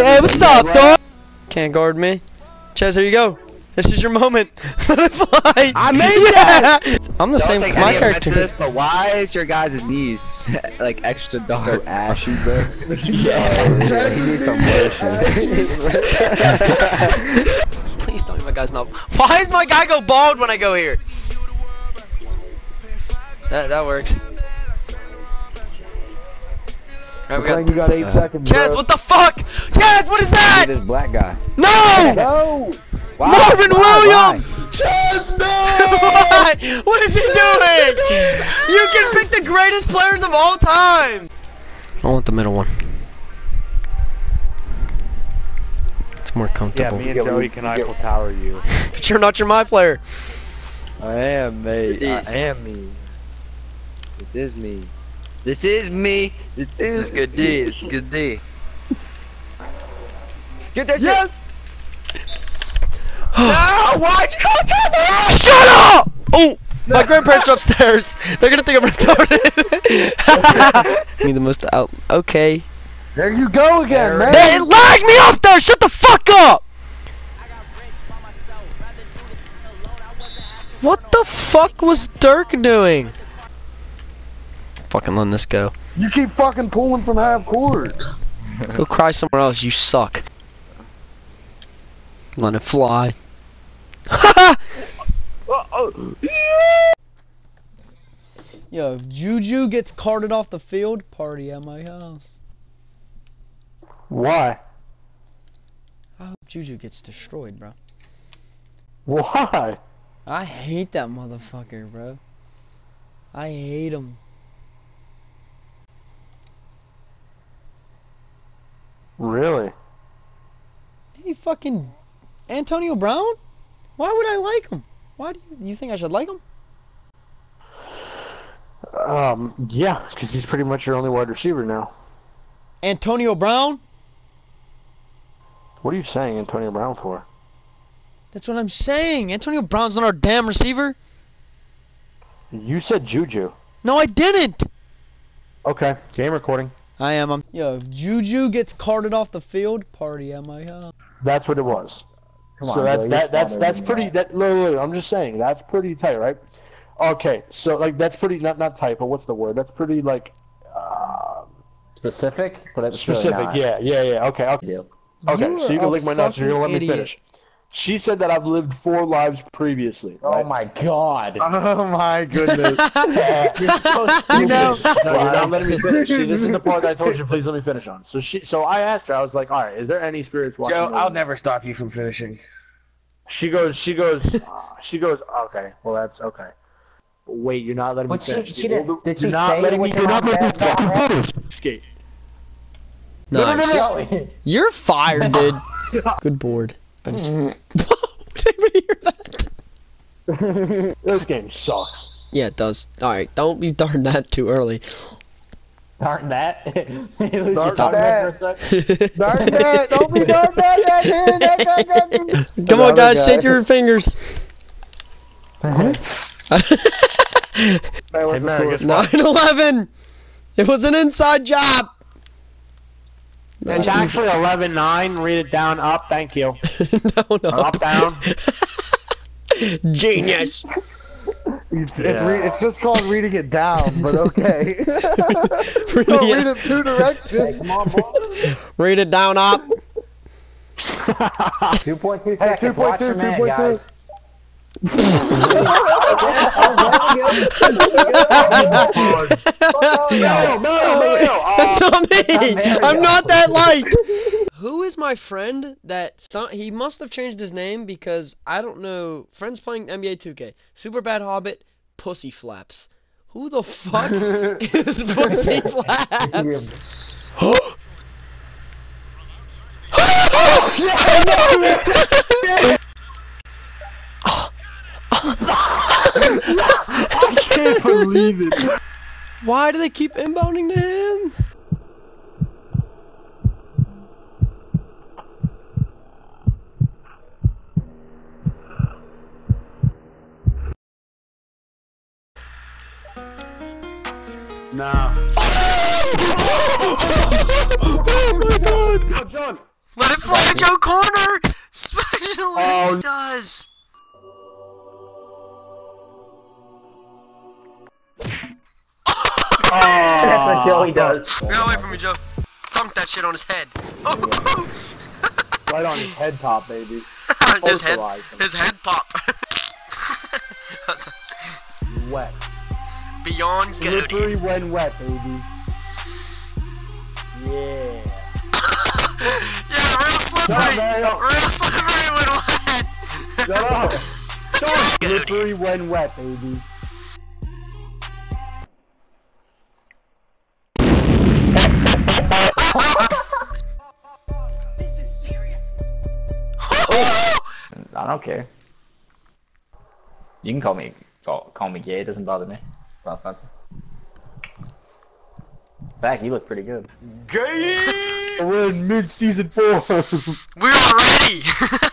Hey, what's up, dog? Can't guard me. Chaz, here you go. This is your moment. Let it fly. I made yeah. I'm the Don't same. take My any offense character. this, but why is your guys' knees like extra dark? ashy, bro. yeah. Oh, do some Please tell me my guy's not. Why does my guy go bald when I go here? That that works. Alright, we Frank, you got eight seconds, Chaz, bro. what the fuck? Chaz, what is that? This black guy. No! No! Marvin Why? Williams! Chaz, no! Why? What is he doing? You can pick the greatest players of all time. I want the middle one. It's more comfortable. Yeah, comfortable. me and Joey can Eiffel Tower you. But you're not your my player. I am, mate. I am me. This is me. This is me. This, is good D. This is good D. Get that shit. no! Why'd you go to me? Shut up! Oh, my grandparents are upstairs. They're gonna think I'm retarded. Me the most out. Okay. There you go again, man. They lagged me up there. Shut the fuck up. What the fuck was Dirk doing? Fucking letting this go. You keep fucking pulling from half court. Go cry somewhere else. You suck. Let it fly. Yo, if Juju gets carted off the field, party at my house. Why? I hope Juju gets destroyed, bro. Why? I hate that motherfucker, bro. I hate him. Really? He fucking Antonio Brown? Why would I like him? Why do you, you think I should like him? Um, yeah, because he's pretty much your only wide receiver now. Antonio Brown? What are you saying Antonio Brown for? That's what I'm saying. Antonio Brown's not our damn receiver. You said Juju. No, I didn't. Okay, game recording. I am. I'm. Yo, if Juju gets carted off the field, party am I? house. That's what it was. Come so on, that's Joe, that that's that's pretty that. that look, look, look, I'm just saying that's pretty tight, right? Okay, so like that's pretty not not tight, but what's the word? That's pretty like uh, specific, but it's specific. Really not. yeah, yeah, yeah. Okay, okay, You. okay. You so you are can lick my nuts, and you're gonna let fucking me idiot. finish. She said that I've lived four lives previously. Oh my god. Oh my goodness. You're so stupid. No, you're not letting me finish. See, this is the part that I told you. Please let me finish on. So she, so I asked her. I was like, "All right, is there any spirits watching?" Joe, I'll never stop you from finishing. She goes. She goes. uh, she goes. Okay. Well, that's okay. Wait, you're not letting me But she- finish. she did- You're did she not say letting me. You're not letting me fucking finish. Skate. Nice. Joey. You're fired, dude. Good board. But it's... Mm-hmm. Did anybody hear that? This game sucks. Yeah, it does. All right, don't be darn that too early. Darn that. You lose Darn your tongue there for a that. sec. Darn that! Don't be darn that! Come on, guys, shake your fingers. Hey, Mary, what? 9/11. It was an inside job. It's actually 11-9. Read it down. Up. Thank you. no, no. Up, down. Genius. It's, Yeah. it's, re- it's just called reading it down, but okay. Read Don't read it, it two directions. Come read it down up. 2.2 seconds. 2.2, Watch your man, 2.2. guys. That's Uh, not I'm not that light. Who is my friend that some, he must have changed his name because I don't know. Friends playing NBA 2K. Super Bad Hobbit, Pussy Flaps. Who the fuck is Pussy Flaps? I can't believe it. Why do they keep inbounding to him? Oh my god! Oh, John. Let it fly, Joe Corner! Oh, Specialist Oh. does! That's what oh, Joey does. Get away from me, Joe. Dunk that shit on his head. Oh! Right on his head top, baby. his head, his head pop. Wet. Beyond Slippery goaty. when wet, baby. Yeah. Yeah, real slippery. Real slippery when wet. Shut up. Goaty. Slippery when wet, baby. I don't care. You can call me call, call me gay. It doesn't bother me. It's not offensive. In fact, you look pretty good. Game! We're in mid-season four. We're ready.